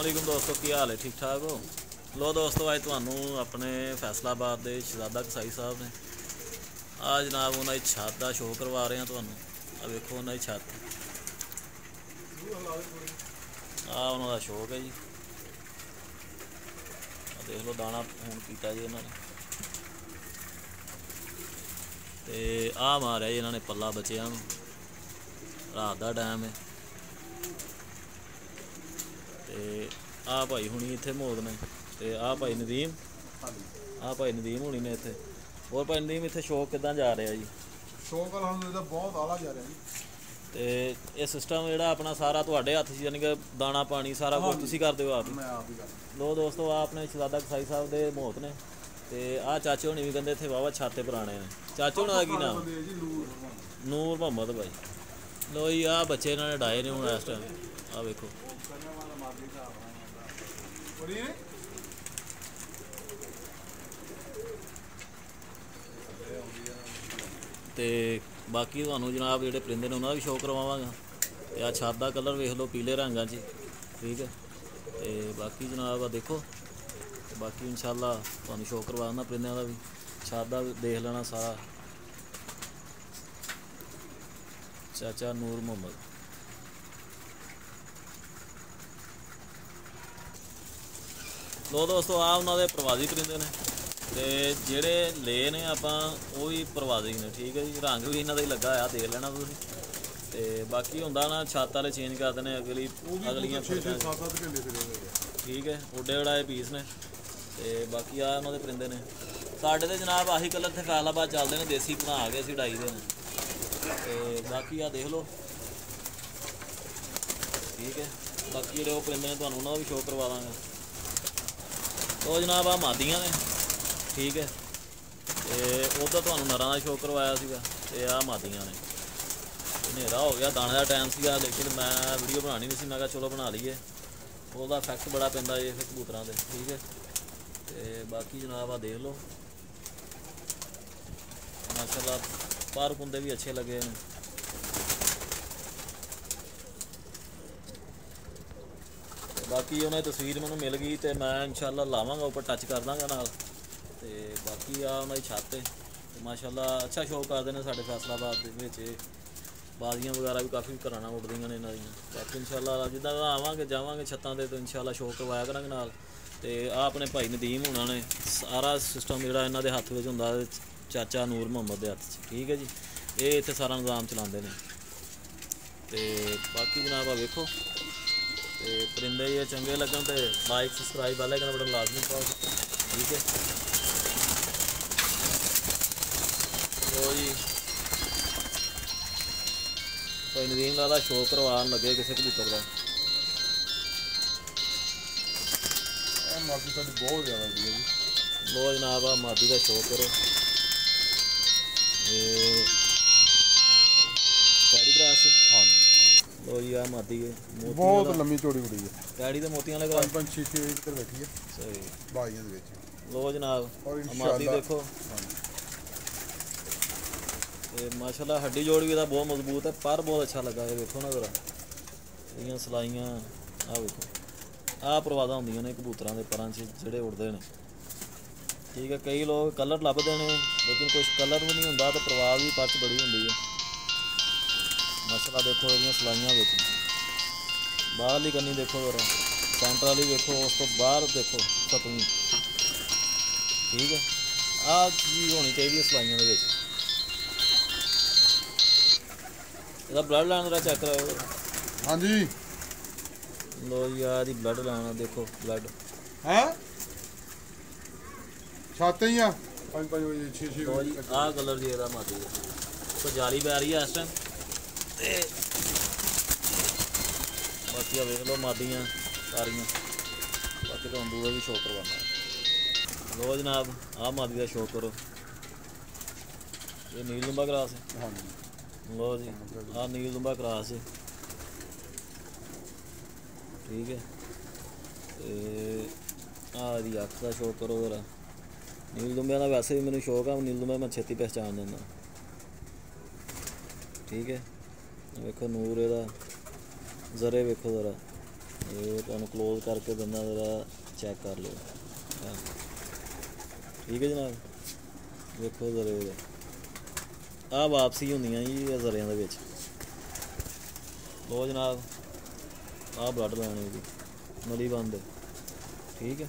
ਅਸਲਾਮੁਅਲੈਕੁਮ ਦੋਸਤੋ, ਕੀ ਹਾਲ ਹੈ? ਠੀਕ ਠਾਕ ਹੋ? ਲੋ ਦੋਸਤੋ, ਅੱਜ ਤੁਹਾਨੂੰ ਆਪਣੇ ਫੈਸਲਾਬਾਦ ਦੇ ਸ਼ਹਜ਼ਾਦਾ ਕਸਾਈ ਸਾਹਿਬ ਨੇ। ਆ ਜਨਾਬ ਉਹਨਾਂ ਦੀ ਛੱਤ ਦਾ ਸ਼ੋਅ ਕਰਵਾ ਰਹੇ ਹਾਂ ਤੁਹਾਨੂੰ। ਆ ਵੇਖੋ ਉਹਨਾਂ ਦੀ ਛੱਤ। ਆ ਉਹਨਾਂ ਦਾ ਸ਼ੌਕ ਹੈ ਜੀ। ਆ ਦੇਖ ਲਓ, ਦਾਣਾ ਹੁਣ ਕੀਤਾ ਜੀ ਇਹਨਾਂ ਨੇ। ਤੇ ਆ ਮਾਰਿਆ ਜੀ ਇਹਨਾਂ ਨੇ ਪੱਲਾ ਬੱਚਿਆਂ ਨੂੰ। ਰਾਤ ਦਾ ਟਾਈਮ ਹੈ। ਤੇ ਆ ਭਾਈ ਹੁਣੀ ਇੱਥੇ ਮੌਤ ਨੇ ਤੇ ਆ ਭਾਈ ਨਦੀਮ ਆ ਭਾਈ ਨਦੀਮ ਹੁਣੀ ਨੇ ਇੱਥੇ। ਹੋਰ ਭਾਈ ਨਦੀਮ ਇੱਥੇ ਸ਼ੌਕ ਕਿਦਾਂ ਜਾ ਰਿਹਾ ਜੀ? ਸ਼ੌਕ ਅਲਹਮਦੁਲਿਲਾ ਬਹੁਤ ਆਲਾ ਜਾ ਰਿਹਾ ਜੀ। ਤੇ ਇਹ ਸਿਸਟਮ ਜਿਹੜਾ ਆਪਣਾ ਸਾਰਾ ਤੁਹਾਡੇ ਹੱਥ 'ਚ ਯਾਨੀ ਕਿ ਦਾਣਾ ਪਾਣੀ ਸਾਰਾ ਕੁਝ ਤੁਸੀਂ ਕਰਦੇ ਹੋ ਆਪ ਮੈਂ ਆਪ ਹੀ ਕਰਦਾ। ਲੋ ਦੋਸਤੋ ਆ ਆਪਣੇ ਸ਼ਹਜ਼ਾਦਾ ਕਸਾਈ ਸਾਹਿਬ ਦੇ ਮੌਤ ਨੇ ਤੇ ਆ ਚਾਚੇ ਹੁਣੀ ਵੀ ਕਹਿੰਦੇ ਇੱਥੇ ਵਾਵਾ ਛਾਤੇ ਪੁਰਾਣੇ ਨੇ। ਚਾਚੇ ਹੁਣਾਂ ਦਾ ਕੀ ਨਾਮ? ਬੰਦੇ ਜੀ ਨੂਰ ਨੂਰ ਮੁਹੰਮਦ ਭਾਈ। ਲੋ ਜੀ ਆ ਬੱਚੇ ਇਹਨਾਂ ਨੇ ਡਾਏ ਨੇ ਹੁਣ ਇਸ ਟਾਈਮ ਆ ਵੇਖੋ। ਬੜੀ ਨੇ ਤੇ ਬਾਕੀ ਤੁਹਾਨੂੰ ਜਨਾਬ ਜਿਹੜੇ ਪਰਿੰਦੇ ਨੇ ਉਹਨਾਂ ਦਾ ਵੀ ਸ਼ੋਅ ਕਰਵਾਵਾਂਗਾ। ਤੇ ਆ ਛੱਤ ਦਾ ਕਲਰ ਵੇਖ ਲਓ ਪੀਲੇ ਰੰਗਾਂ 'ਚ, ਠੀਕ ਹੈ। ਤੇ ਬਾਕੀ ਜਨਾਬ ਆ ਦੇਖੋ, ਤੇ ਬਾਕੀ ਇਨਸ਼ਾਅੱਲਾ ਤੁਹਾਨੂੰ ਸ਼ੋਅ ਕਰਵਾਉਣਾ ਪਰਿੰਦਿਆਂ ਦਾ ਵੀ। ਛੱਤ ਦਾ ਦੇਖ ਲੈਣਾ ਸਾਰਾ। ਚਾਚਾ ਨੂਰ ਮੁਹੰਮਦ। ਲੋ ਦੋਸਤੋ ਆ ਉਹਨਾਂ ਦੇ ਪ੍ਰਵਾਸੀ ਪਰਿੰਦੇ ਨੇ। ਤੇ ਜਿਹੜੇ ਲੈ ਨੇ ਆਪਾਂ ਉਹ ਵੀ ਪ੍ਰਵਾਸੀ ਨੇ ਠੀਕ ਹੈ ਜੀ? ਰੰਗ ਵੀ ਇਹਨਾਂ ਦਾ ਹੀ ਲੱਗਾ ਆ ਦੇਖ ਲੈਣਾ ਤੁਸੀਂ। ਤੇ ਬਾਕੀ ਹੁੰਦਾ ਨਾ ਛੱਤ ਵਾਲੇ ਚੇਂਜ ਕਰ ਦਿੰਦੇ ਅਗਲੀ ਅਗਲੀਆਂ 6 ਫਰਕਾਂ 6 7 7 ਘੰਟੇ ਫਿਰੇ ਹੋਏ ਆ। ਠੀਕ ਹੈ ਉੱਡੇ ਉਡਾਏ ਪੀਸ ਨੇ। ਤੇ ਬਾਕੀ ਆ ਉਹਨਾਂ ਦੇ ਪਰਿੰਦੇ ਨੇ। ਸਾਡੇ ਤੇ ਜਨਾਬ ਆਹੀ ਕਲਰ ਤੇ ਫੈਸਲਾਬਾਦ ਚੱਲਦੇ ਨੇ ਦੇਸੀ ਬਣਾ ਕੇ ਅਸੀਂ ਡਾਈ ਦੇ ਨੇ। ਤੇ ਬਾਕੀ ਆ ਦੇਖ ਲਓ। ਠੀਕ ਹੈ ਬਾਕੀ ਜਿਹੜੇ ਉਹ ਪਰਿੰਦੇ ਨੇ ਤੁਹਾਨੂੰ ਉਹਨਾਂ ਦਾ ਵੀ ਸ਼ੋਅ ਕਰਵਾ ਦਾਂਗੇ। ਉਹ ਜਨਾਬ ਆ ਮਾਦੀਆਂ ਨੇ, ਠੀਕ ਹੈ। ਤੇ ਉਹਦਾ ਤੁਹਾਨੂੰ ਨਰਾਂ ਦਾ ਸ਼ੋਅ ਕਰਵਾਇਆ ਸੀਗਾ ਤੇ ਆ ਮਾਦੀਆਂ ਨੇ। ਹਨੇਰਾ ਹੋ ਗਿਆ, ਦਾਣੇ ਦਾ ਟਾਈਮ ਸੀਗਾ, ਲੇਕਿਨ ਮੈਂ ਵੀਡੀਓ ਬਣਾਣੀ ਨਹੀਂ ਸੀ, ਮੈਂ ਕਿਹਾ ਚਲੋ ਬਣਾ ਲਈਏ। ਉਹਦਾ ਇਫੈਕਟ ਬੜਾ ਪੈਂਦਾ ਜੇ ਫਿਰ ਕਬੂਤਰਾਂ ਤੇ, ਠੀਕ ਹੈ। ਤੇ ਬਾਕੀ ਜਨਾਬ ਆ ਦੇਖ ਲਓ। ਮਾਸ਼ਾਅੱਲਾ ਪਰ ਕੁੰਦੇ ਵੀ ਅੱਛੇ ਲੱਗੇ ਨੇ। ਬਾਕੀ ਉਹਨਾਂ ਦੀ ਤਸਵੀਰ ਮੈਨੂੰ ਮਿਲ ਗਈ ਤੇ ਮੈਂ ਇਨਸ਼ਾਅੱਲਾ ਲਾਵਾਂਗਾ ਉੱਪਰ ਟੱਚ ਕਰ ਦਾਂਗਾ ਨਾਲ। ਤੇ ਬਾਕੀ ਆ ਉਹਨਾਂ ਦੀ ਛੱਤ ਤੇ। ਤੇ ਮਾਸ਼ਾਅੱਲਾ ਅੱਛਾ ਸ਼ੋਅ ਕਰਦੇ ਨੇ ਸਾਡੇ ਫੈਸਲਾਬਾਦ ਦੇ ਵਿੱਚ। ਇਹ ਬਾਜ਼ੀਆਂ ਵਗੈਰਾ ਵੀ ਕਾਫੀ ਘਰਾਂ ਨਾਲ ਉੱਡਦੀਆਂ ਨੇ ਇਹਨਾਂ ਦੀਆਂ। ਬਾਕੀ ਇਨਸ਼ਾਅੱਲਾ ਜਿੱਦਾਂ ਦਾ ਆਵਾਂਗੇ, ਜਾਵਾਂਗੇ ਛੱਤਾਂ ਤੇ ਤਾਂ ਇਨਸ਼ਾਅੱਲਾ ਸ਼ੋਅ ਕਰਵਾਇਆ ਕਰਾਂਗੇ ਨਾਲ। ਤੇ ਆ ਆਪਣੇ ਭਾਈ ਨਦੀਮ ਹੋਣਾ ਨੇ। ਸਾਰਾ ਸਿਸਟਮ ਜਿਹੜਾ ਇਹਨਾਂ ਦੇ ਹੱਥ ਵਿੱਚ ਹੁੰਦਾ ਚਾਚਾ ਨੂਰ ਮੁਹੰਮਦ ਦੇ ਹੱਥ 'ਚ ਠੀਕ ਹੈ ਜੀ? ਇਹ ਇੱਥੇ ਸਾਰਾ ਨਿਜ਼ਾਮ ਚਲਾਉਂਦੇ ਨੇ। ਤੇ ਬਾਕੀ ਜਨਾਬ ਆ ਵੇਖੋ। ਤੇ ਪਰਿੰਦੇ ਇਹ ਚੰਗੇ ਲੱਗਣ ਤੇ ਲਾਈਕ ਸਬਸਕ੍ਰਾਈਬ ਵਾਲੇ ਕਰਨ ਬਟਨ ਲਾਜ਼ਮੀ ਪਾਓ। ਠੀਕ ਹੈ। ਲੋ ਜੀ। ਕੋਈ ਨਦੀਮ ਦਾ ਸ਼ੋਅ ਕਰਵਾਉਣ ਲੱਗੇ ਕਿਸੇ ਕਬੂਤਰ ਦਾ। ਇਹ ਮਾਰਕੀ ਸਾਡੀ ਬਹੁਤ ਜ਼ਿਆਦਾ ਵਧੀਆ ਜੀ। ਲੋ ਜਨਾਬ ਆ ਮਾਦੀ ਦਾ ਸ਼ੋਅ ਕਰੋ। ਇਹ ਕੈਡੀ ਗ੍ਰਾਸ ਹਾਂ ਲੋ ਜੀ ਆ ਮਾਦੀ ਹੈ। ਮੋਤੀਆਂ ਬਹੁਤ ਲੰਮੀ ਚੌੜੀ ਉੜੀ ਹੈ। ਕੈਡੀ ਦੇ ਮੋਤੀਆਂ ਲਗਾ ਪੰਜ ਪੰਜ ਛੇ ਛੇ ਇੱਧਰ ਬੈਠੀ ਹੈ। ਸਹੀ। ਬਾਈਆਂ ਦੇ ਵਿੱਚ। ਲੋ ਜਨਾਬ ਇਨਸ਼ਾਅੱਲਾ ਦੇਖੋ। ਤੇ ਮਾਸ਼ਾਅੱਲਾ ਹੱਡੀ ਜੋੜ ਵੀ ਇਹਦਾ ਬਹੁਤ ਮਜ਼ਬੂਤ ਹੈ ਪਰ ਬਹੁਤ ਅੱਛਾ ਲੱਗਾ ਇਹ ਵੇਖੋ ਨਾ ਜ਼ਰਾ। ਇਹਦੀਆਂ ਸਲਾਈਆਂ ਆ ਵੇਖੋ। ਆ ਪ੍ਰਵਾਦਾ ਹੁੰਦੀਆਂ ਨੇ ਕਬੂਤਰਾਂ ਦੇ ਪਰਾਂ 'ਚ ਜਿਹੜੇ ਉੜਦੇ ਨੇ। ਠੀਕ ਹੈ ਕਈ ਲੋਕ ਕਲਰ ਲੱਭਦੇ ਨੇ ਲੇਕਿਨ ਕੁਝ ਕਲਰ ਵੀ ਨਹੀਂ ਹੁੰਦਾ ਤੇ ਪ੍ਰਵਾਦ ਵੀ ਪਰਚ ਬੜੀ ਹੁੰਦੀ ਹੈ। ਮਾਸ਼ਾਅੱਲਾ ਦੇਖੋ ਇਹਦੀਆਂ ਸਲਾਈਆਂ ਵਿੱਚ। ਬਾਹਰਲੀ ਕੰਨੀ ਦੇਖੋ ਜ਼ਰਾ। ਸੈਂਟਰ ਵਾਲੀ ਵੇਖੋ ਉਸ ਤੋਂ ਬਾਹਰ ਦੇਖੋ ਸਤਵੀਂ। ਠੀਕ ਹੈ? ਆ ਚੀਜ਼ ਹੋਣੀ ਚਾਹੀਦੀ ਹੈ ਸਲਾਈਆਂ ਦੇ ਵਿੱਚ। ਇਹਦਾ ਬਲੱਡ ਲਾਈਨ ਦਾ ਚੈੱਕ ਕਰਾਓ। ਹਾਂਜੀ। ਲੋ ਯਾਰ ਦੀ ਬਲੱਡ ਲਾਈਨ ਦੇਖੋ ਬਲੱਡ ਹੈ? ਛਾਤੇ ਹੀ ਆ। ਪੰਜ ਪੰਜ ਵਜੇ ਛੇ ਛੇ ਲੋ ਜੀ ਵਜੇ। ਆਹ ਕਲਰ ਜੀ ਇਹਦਾ ਮਾਤੀ ਦਾ ਕੋ ਜਾਲੀ ਪੈ ਰਹੀ ਹੈ ਇਸ ਟਾਈਮ ਤੇ ਬਾਕੀ ਆ ਵੇਖ ਲਓ ਮਾਦੀਆਂ ਸਾਰੀਆਂ। ਬਾਕੀ ਤੁਹਾਨੂੰ ਦੂਏ ਵੀ ਸ਼ੋਅ ਕਰਵਾਉਣਾ। ਲੋ ਜਨਾਬ ਆਹ ਮਾਦੀ ਦਾ ਸ਼ੋਅ ਕਰੋ। ਇਹ ਨੀਲ ਲੰਬਾ ਗਲਾਸ ਹੈ। ਹਾਂਜੀ। ਲੋ ਜੀ ਆਹ ਨੀਲ ਲੰਬਾ ਕਰਾਸ ਹੈ। ਠੀਕ ਹੈ। ਤੇ ਆਹ ਇਹਦੀ ਅੱਖ ਦਾ ਸ਼ੋਅ ਕਰੋ ਜਰਾ। ਨੀਲ ਦੁੰਬਿਆਂ ਦਾ ਵੈਸੇ ਵੀ ਮੈਨੂੰ ਸ਼ੌਕ ਆ ਨੀਲ ਦੁੰਬਿਆਂ ਮੈਂ ਛੇਤੀ ਪਹਿਚਾਨ ਜਾਂਦਾ ਠੀਕ ਹੈ। ਆਹ ਵੇਖੋ ਨੂਰ ਇਹਦਾ ਜ਼ਰੇ ਵੇਖੋ ਜ਼ਰਾ। ਇਹ ਤੁਹਾਨੂੰ ক্লোਜ਼ ਕਰਕੇ ਦਿੰਦਾ, ਜਰਾ ਚੈੱਕ ਕਰ ਲਿਓ। ਠੀਕ ਹੈ ਜਨਾਬ? ਵੇਖੋ ਜ਼ਰੇ ਆ ਵਾਪਸੀ ਹੁੰਦੀਆਂ ਜੀ ਇਹ ਜ਼ਰਿਆਂ ਦੇ ਵਿੱਚ। ਲੋ ਜਨਾਬ ਆ ਬਲੱਡ ਲੈਣੀ ਜੀ ਨਲੀ ਬੰਦ। ਠੀਕ ਹੈ।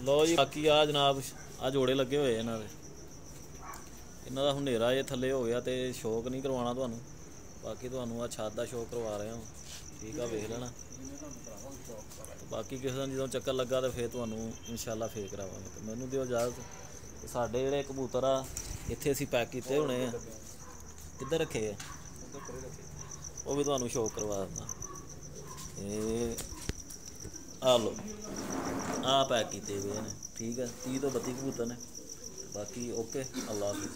ਲੋ ਜੀ, ਬਾਕੀ ਆ ਜਨਾਬ ਆ ਜੋੜੇ ਲੱਗੇ ਹੋਏ ਇਹਨਾਂ ਦੇ। ਇਹਨਾਂ ਦਾ ਹਨੇਰਾ ਜੇ ਥੱਲੇ ਹੋ ਗਿਆ ਤੇ ਸ਼ੌਕ ਨਹੀਂ ਕਰਵਾਉਣਾ ਤੁਹਾਨੂੰ। ਬਾਕੀ ਤੁਹਾਨੂੰ ਆ ਛੱਤ ਦਾ ਸ਼ੌਕ ਕਰਵਾ ਰਹੇ ਹਾਂ। ਠੀਕ ਆ, ਵੇਖ ਲੈਣਾ। ਬਾਕੀ ਕਿਸੇ ਦਿਨ ਜਦੋਂ ਚੱਕਰ ਲੱਗਾ ਤਾਂ ਫੇਰ ਤੁਹਾਨੂੰ ਇਨਸ਼ਾਅੱਲਾ ਫੇਰ ਕਰਾਵਾਂਗੇ। ਤੇ ਮੈਨੂੰ ਦਿਓ ਇਜਾਜ਼ਤ ਸਾਡੇ ਜਿਹੜੇ ਕਬੂਤਰ ਆ, ਇੱਥੇ ਅਸੀਂ ਪੈਕ ਕੀਤੇ ਹੋਣੇ ਆ। ਕਿੱਧਰ ਰੱਖੇ ਆ? ਉਹ ਵੀ ਤੁਹਾਨੂੰ ਸ਼ੌਕ ਕਰਵਾ ਦਿੰਦਾ। ਇਹ ਆ ਲੋ ਆ ਪੈਕ ਕੀਤੇ ਹੋਏ ਨੇ। ਠੀਕ ਹੈ 30 ਤੋਂ 32 ਕਬੂਤਰ ਨੇ। ਬਾਕੀ ਓਕੇ ਅੱਲਾ ਹਾਫਿਜ਼।